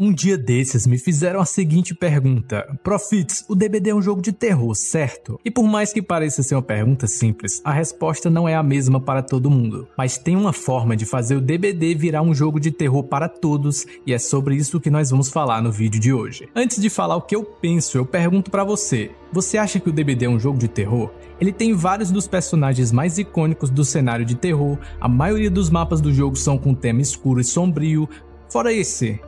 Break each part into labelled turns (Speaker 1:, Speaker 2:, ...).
Speaker 1: Um dia desses me fizeram a seguinte pergunta: Profits, o DBD é um jogo de terror, certo? E por mais que pareça ser uma pergunta simples, a resposta não é a mesma para todo mundo. Mas tem uma forma de fazer o DBD virar um jogo de terror para todos, e é sobre isso que nós vamos falar no vídeo de hoje. Antes de falar o que eu penso, eu pergunto para você: você acha que o DBD é um jogo de terror? Ele tem vários dos personagens mais icônicos do cenário de terror, a maioria dos mapas do jogo são com tema escuro e sombrio, fora esse,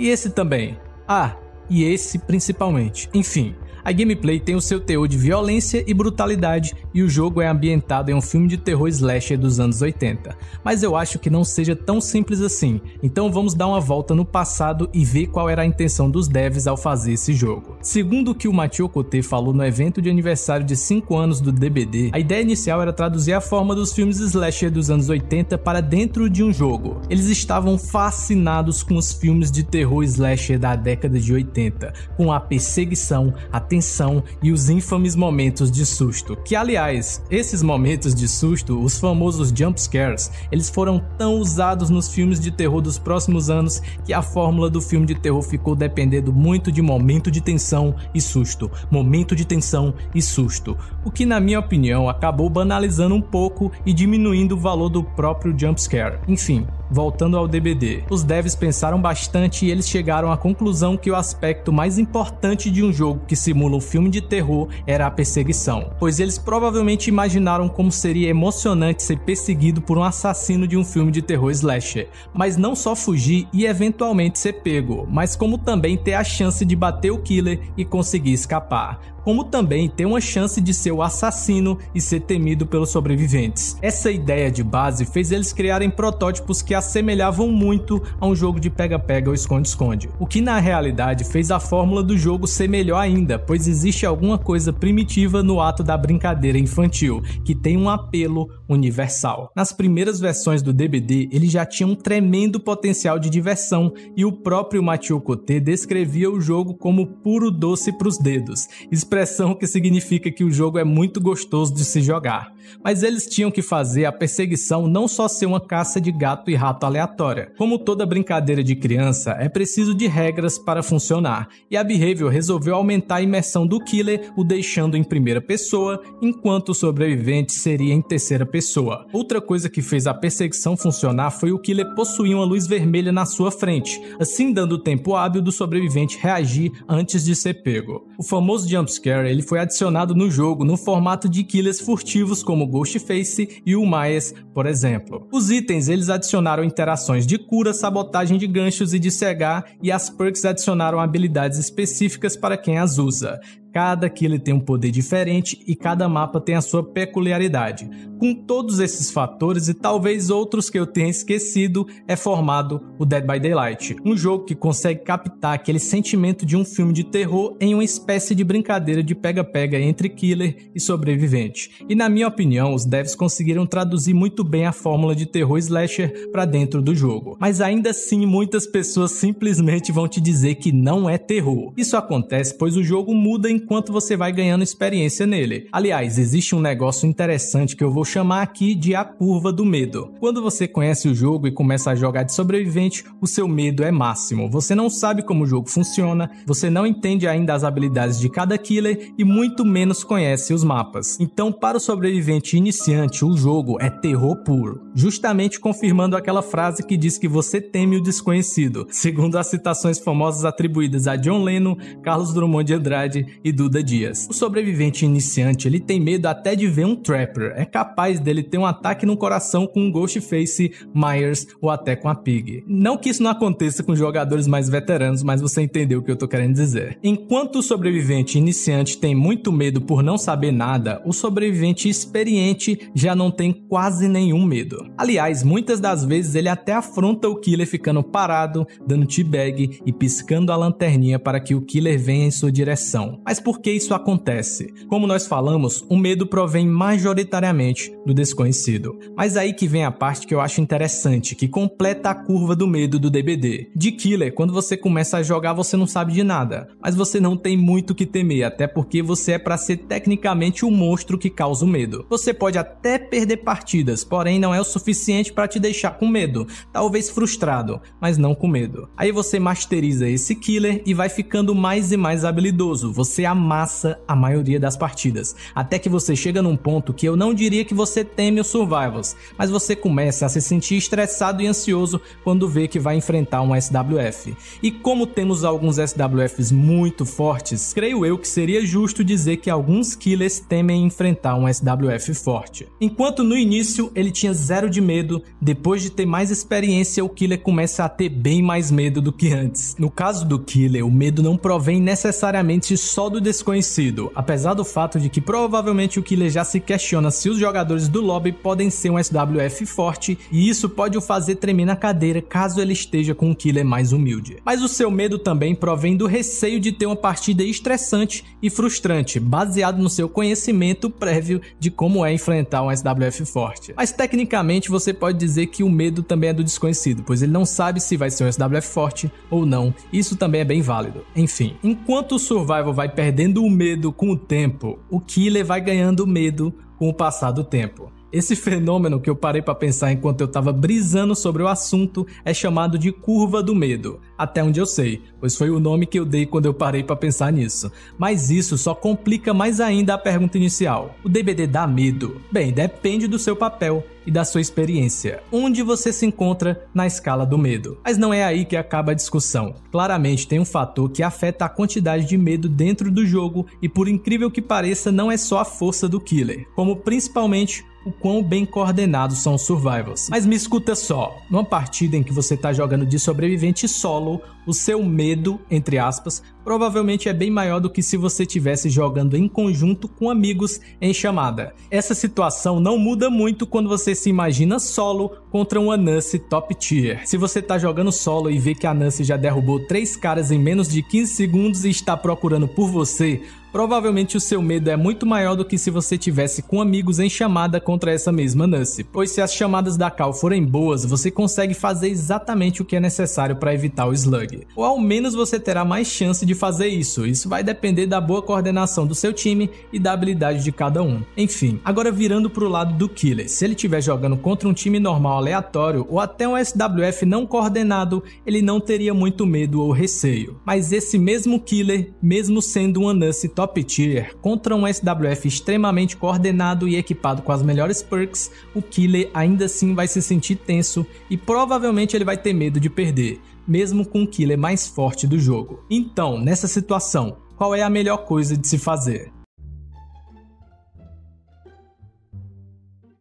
Speaker 1: e esse também. Ah, e esse principalmente. Enfim, a gameplay tem o seu teor de violência e brutalidade e o jogo é ambientado em um filme de terror slasher dos anos 80. Mas eu acho que não seja tão simples assim, então vamos dar uma volta no passado e ver qual era a intenção dos devs ao fazer esse jogo. Segundo o que o Mathieu Coté falou no evento de aniversário de 5 anos do DBD, a ideia inicial era traduzir a forma dos filmes slasher dos anos 80 para dentro de um jogo. Eles estavam fascinados com os filmes de terror slasher da década de 80, com a perseguição, a tensão e os infames momentos de susto. Que, aliás, esses momentos de susto, os famosos jump scares, eles foram tão usados nos filmes de terror dos próximos anos que a fórmula do filme de terror ficou dependendo muito de momento de tensão e susto, momento de tensão e susto, o que, na minha opinião, acabou banalizando um pouco e diminuindo o valor do próprio jump scare. Enfim, Voltando ao DBD, os devs pensaram bastante e eles chegaram à conclusão que o aspecto mais importante de um jogo que simula um filme de terror era a perseguição, pois eles provavelmente imaginaram como seria emocionante ser perseguido por um assassino de um filme de terror slasher, mas não só fugir e eventualmente ser pego, mas como também ter a chance de bater o killer e conseguir escapar como também ter uma chance de ser o assassino e ser temido pelos sobreviventes. Essa ideia de base fez eles criarem protótipos que assemelhavam muito a um jogo de pega-pega ou esconde-esconde, o que na realidade fez a fórmula do jogo ser melhor ainda, pois existe alguma coisa primitiva no ato da brincadeira infantil, que tem um apelo universal. Nas primeiras versões do DBD, ele já tinha um tremendo potencial de diversão e o próprio Mathieu Coté descrevia o jogo como puro doce para os dedos, expressão que significa que o jogo é muito gostoso de se jogar. Mas eles tinham que fazer a perseguição não só ser uma caça de gato e rato aleatória. Como toda brincadeira de criança, é preciso de regras para funcionar, e a Behavior resolveu aumentar a imersão do killer, o deixando em primeira pessoa, enquanto o sobrevivente seria em terceira pessoa. Outra coisa que fez a perseguição funcionar foi o killer possuir uma luz vermelha na sua frente, assim dando tempo hábil do sobrevivente reagir antes de ser pego. O famoso jumpscare jumpscare ele foi adicionado no jogo no formato de killers furtivos como Ghostface e o Myers, por exemplo. Os itens eles adicionaram interações de cura, sabotagem de ganchos e de cegar, e as perks adicionaram habilidades específicas para quem as usa. Cada killer tem um poder diferente e cada mapa tem a sua peculiaridade. Com todos esses fatores e talvez outros que eu tenha esquecido, é formado o Dead by Daylight, um jogo que consegue captar aquele sentimento de um filme de terror em uma espécie de brincadeira de pega-pega entre killer e sobrevivente. E na minha opinião, os devs conseguiram traduzir muito bem a fórmula de terror slasher para dentro do jogo. Mas ainda assim, muitas pessoas simplesmente vão te dizer que não é terror. Isso acontece pois o jogo muda em enquanto você vai ganhando experiência nele. Aliás, existe um negócio interessante que eu vou chamar aqui de a curva do medo. Quando você conhece o jogo e começa a jogar de sobrevivente, o seu medo é máximo. Você não sabe como o jogo funciona, você não entende ainda as habilidades de cada killer e muito menos conhece os mapas. Então, para o sobrevivente iniciante, o jogo é terror puro, justamente confirmando aquela frase que diz que você teme o desconhecido, segundo as citações famosas atribuídas a John Lennon, Carlos Drummond de Andrade e e Duda Dias. O sobrevivente iniciante, ele tem medo até de ver um Trapper, é capaz dele ter um ataque no coração com um Ghostface, Myers ou até com a Pig. Não que isso não aconteça com jogadores mais veteranos, mas você entendeu o que eu tô querendo dizer. Enquanto o sobrevivente iniciante tem muito medo por não saber nada, o sobrevivente experiente já não tem quase nenhum medo. Aliás, muitas das vezes ele até afronta o killer ficando parado, dando teabag e piscando a lanterninha para que o killer venha em sua direção. Mas Mas por que isso acontece? Como nós falamos, o medo provém majoritariamente do desconhecido. Mas aí que vem a parte que eu acho interessante, que completa a curva do medo do DBD. De Killer, quando você começa a jogar, você não sabe de nada, mas você não tem muito que temer, até porque você é para ser tecnicamente o monstro que causa o medo. Você pode até perder partidas, porém não é o suficiente para te deixar com medo, talvez frustrado, mas não com medo. Aí você masteriza esse killer e vai ficando mais e mais habilidoso. Você amassa a maioria das partidas, até que você chega num ponto que eu não diria que você teme os survivals, mas você começa a se sentir estressado e ansioso quando vê que vai enfrentar um SWF. E como temos alguns SWFs muito fortes, creio eu que seria justo dizer que alguns killers temem enfrentar um SWF forte. Enquanto no início ele tinha zero de medo, depois de ter mais experiência, o killer começa a ter bem mais medo do que antes. No caso do killer, o medo não provém necessariamente só do desconhecido, apesar do fato de que provavelmente o killer já se questiona se os jogadores do lobby podem ser um SWF forte e isso pode o fazer tremer na cadeira caso ele esteja com um killer mais humilde. Mas o seu medo também provém do receio de ter uma partida estressante e frustrante, baseado no seu conhecimento prévio de como é enfrentar um SWF forte. Mas tecnicamente você pode dizer que o medo também é do desconhecido, pois ele não sabe se vai ser um SWF forte ou não. Isso também é bem válido. Enfim, enquanto o survival vai perdendo o medo com o tempo, o killer vai ganhando medo com o passar do tempo. Esse fenômeno que eu parei para pensar enquanto eu estava brisando sobre o assunto é chamado de curva do medo, até onde eu sei, pois foi o nome que eu dei quando eu parei para pensar nisso. Mas isso só complica mais ainda a pergunta inicial. O DBD dá medo? Bem, depende do seu papel e da sua experiência, onde você se encontra na escala do medo. Mas não é aí que acaba a discussão. Claramente tem um fator que afeta a quantidade de medo dentro do jogo e por incrível que pareça não é só a força do killer, como principalmente o quão bem coordenados são os survivals. Mas me escuta só, numa partida em que você está jogando de sobrevivente solo, o seu medo, entre aspas, provavelmente é bem maior do que se você estivesse jogando em conjunto com amigos em chamada. Essa situação não muda muito quando você se imagina solo contra uma Nancy top tier. Se você tá jogando solo e vê que a Nancy já derrubou três caras em menos de 15 segundos e está procurando por você, provavelmente o seu medo é muito maior do que se você tivesse com amigos em chamada contra essa mesma Nancy. Pois se as chamadas da Cal forem boas, você consegue fazer exatamente o que é necessário para evitar o slug. Ou ao menos você terá mais chance de fazer isso. Isso vai depender da boa coordenação do seu time e da habilidade de cada um. Enfim, agora virando pro lado do killer. Se ele estiver jogando contra um time normal aleatório ou até um SWF não coordenado, ele não teria muito medo ou receio. Mas esse mesmo killer, mesmo sendo um Nancy top tier, contra um SWF extremamente coordenado e equipado com as melhores perks, o killer ainda assim vai se sentir tenso e provavelmente ele vai ter medo de perder, mesmo com o killer mais forte do jogo. Então, nessa situação, qual é a melhor coisa de se fazer?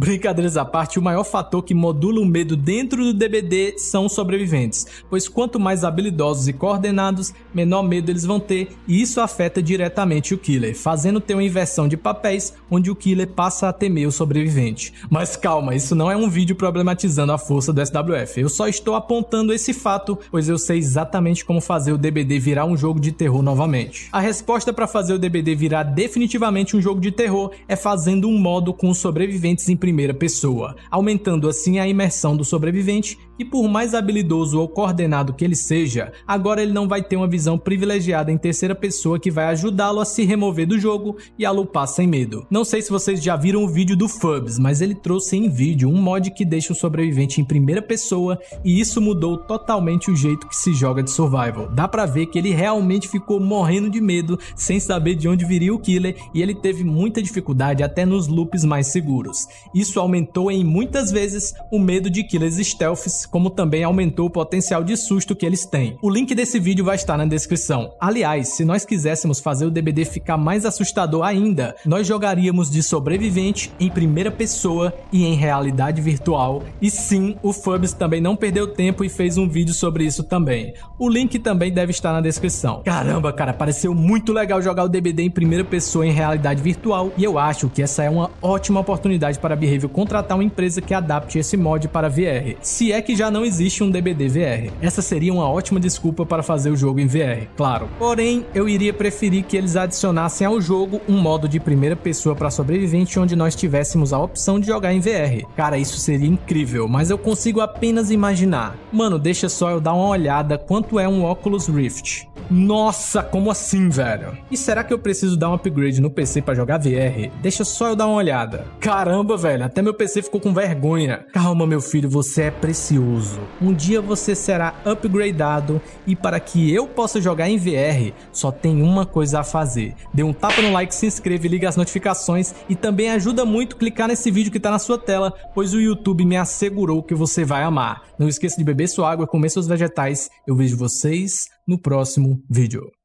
Speaker 1: Brincadeiras à parte, o maior fator que modula o medo dentro do DBD são os sobreviventes, pois quanto mais habilidosos e coordenados, menor medo eles vão ter, e isso afeta diretamente o killer, fazendo ter uma inversão de papéis onde o killer passa a temer o sobrevivente. Mas calma, isso não é um vídeo problematizando a força do SWF, eu só estou apontando esse fato, pois eu sei exatamente como fazer o DBD virar um jogo de terror novamente. A resposta para fazer o DBD virar definitivamente um jogo de terror é fazendo um modo com os sobreviventes em primeira pessoa, aumentando assim a imersão do sobrevivente e por mais habilidoso ou coordenado que ele seja, agora ele não vai ter uma visão privilegiada em terceira pessoa que vai ajudá-lo a se remover do jogo e a lupar sem medo. Não sei se vocês já viram o vídeo do Fubs, mas ele trouxe em vídeo um mod que deixa o sobrevivente em primeira pessoa e isso mudou totalmente o jeito que se joga de survival. Dá pra ver que ele realmente ficou morrendo de medo, sem saber de onde viria o killer e ele teve muita dificuldade até nos loops mais seguros. Isso aumentou em muitas vezes o medo de killers stealths como também aumentou o potencial de susto que eles têm. O link desse vídeo vai estar na descrição. Aliás, se nós quiséssemos fazer o DBD ficar mais assustador ainda, nós jogaríamos de sobrevivente em primeira pessoa e em realidade virtual. E sim, o Fubs também não perdeu tempo e fez um vídeo sobre isso também. O link também deve estar na descrição. Caramba, cara, pareceu muito legal jogar o DBD em primeira pessoa em realidade virtual e eu acho que essa é uma ótima oportunidade para a Behavior contratar uma empresa que adapte esse mod para VR. Se é que já não existe um DBD VR. Essa seria uma ótima desculpa para fazer o jogo em VR, claro. Porém, eu iria preferir que eles adicionassem ao jogo um modo de primeira pessoa para sobrevivente onde nós tivéssemos a opção de jogar em VR. Cara, isso seria incrível, mas eu consigo apenas imaginar. Mano, deixa só eu dar uma olhada quanto é um Oculus Rift. Nossa, como assim, velho? E será que eu preciso dar um upgrade no PC para jogar VR? Deixa só eu dar uma olhada. Caramba, velho, até meu PC ficou com vergonha. Calma, meu filho, você é precioso. Um dia você será upgradado e para que eu possa jogar em VR, só tem uma coisa a fazer. Dê um tapa no like, se inscreva e liga as notificações e também ajuda muito clicar nesse vídeo que tá na sua tela, pois o YouTube me assegurou que você vai amar. Não esqueça de beber sua água, comer seus vegetais. Eu vejo vocês no próximo vídeo.